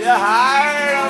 Yeah, hi.